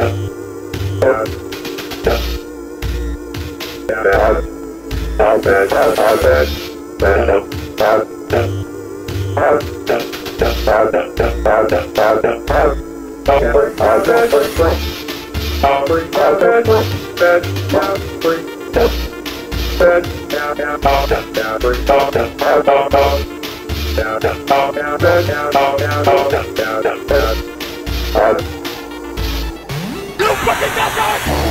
We're down, down, fucking desert!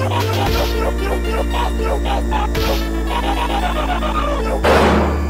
you